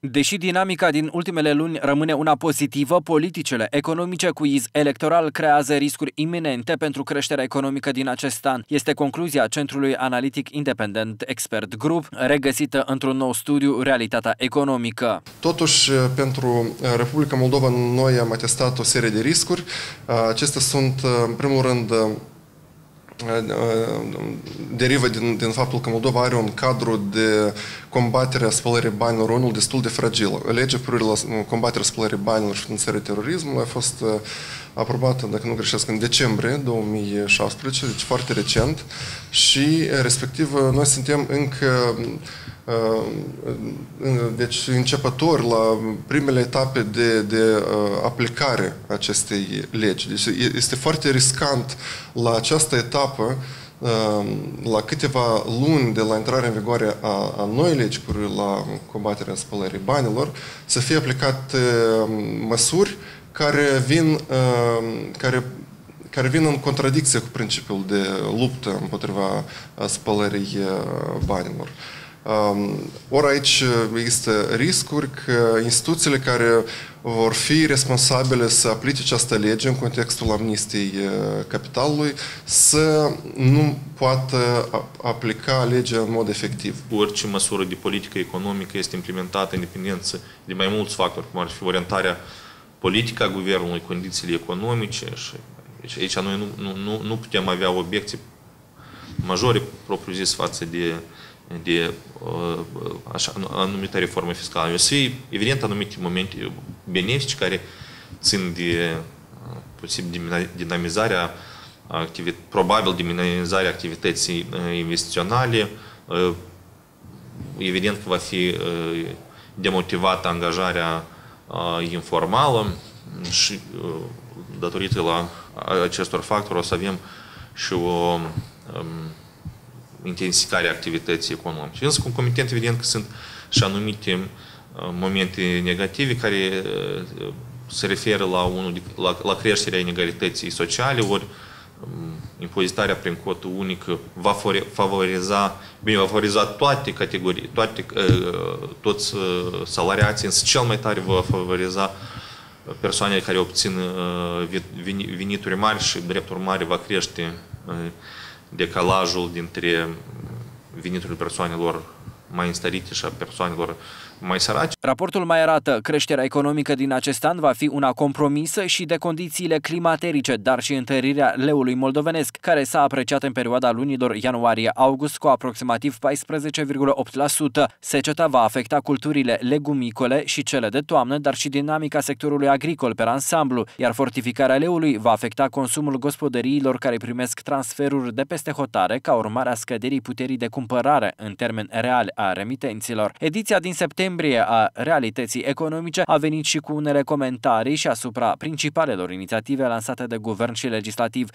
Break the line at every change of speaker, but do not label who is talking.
Deși dinamica din ultimele luni rămâne una pozitivă, politicile economice cu iz electoral creează riscuri iminente pentru creșterea economică din acest an. Este concluzia Centrului Analitic Independent Expert Group, regăsită într-un nou studiu Realitatea economică.
Totuși, pentru Republica Moldova, noi am atestat o serie de riscuri. Acestea sunt, în primul rând, derivă din, din faptul că Moldova are un cadru de combatere a spălării banilor, unul destul de fragil. Legea cu la combaterea spălării banilor și finanțării terorismului a fost aprobată, dacă nu greșesc, în decembrie 2016, deci foarte recent, și respectiv noi suntem încă deci începători la primele etape de, de aplicare acestei legi. Deci este foarte riscant la această etapă la câteva luni de la intrarea în vigoare a, a noi legi cu la combaterea spălării banilor, să fie aplicate măsuri care vin, care, care vin în contradicție cu principiul de luptă împotriva spălării banilor. Ori aici există riscuri că instituțiile care vor fi responsabile să aplice această lege în contextul amnistiei capitalului să nu poată aplica legea în mod efectiv.
Orice măsură de politică economică este implementată în dependență de mai mulți factori, cum ar fi orientarea politică a guvernului, condițiile economice și deci aici noi nu, nu, nu, nu putem avea obiecții majore propriu-zis față de de uh, așa, anumită reformă fiscală. O să fie, evident, anumite momente benefici care țin de uh, posibil dinamizarea activit- probabil dinamizarea activității uh, investiționale. Evident că va fi demotivată angajarea informală și datorită la acestor factori o să avem și o um, intensificarea activității economice. Însă, concomitent, evident că sunt și anumite uh, momente negative care uh, se referă la, unul, la, la creșterea inegalității sociale, ori um, impozitarea prin cotă unică va favoriza, bine, va favoriza toate categorii, toate, uh, toți salariații, însă cel mai tare va favoriza persoanele care obțin venituri mari și, drept urmare, va crește decalajul dintre veniturile persoanelor mai înstărite și a persoanelor mai săraci.
Raportul mai arată creșterea economică din acest an va fi una compromisă și de condițiile climaterice, dar și întărirea leului moldovenesc, care s-a apreciat în perioada lunilor ianuarie-august cu aproximativ 14,8%. Seceta va afecta culturile legumicole și cele de toamnă, dar și dinamica sectorului agricol pe ansamblu, iar fortificarea leului va afecta consumul gospodăriilor care primesc transferuri de peste hotare ca urmare a scăderii puterii de cumpărare în termen real a remitenților. Ediția din septembrie septembrie a realității economice a venit și cu unele comentarii și asupra principalelor inițiative lansate de guvern și legislativ.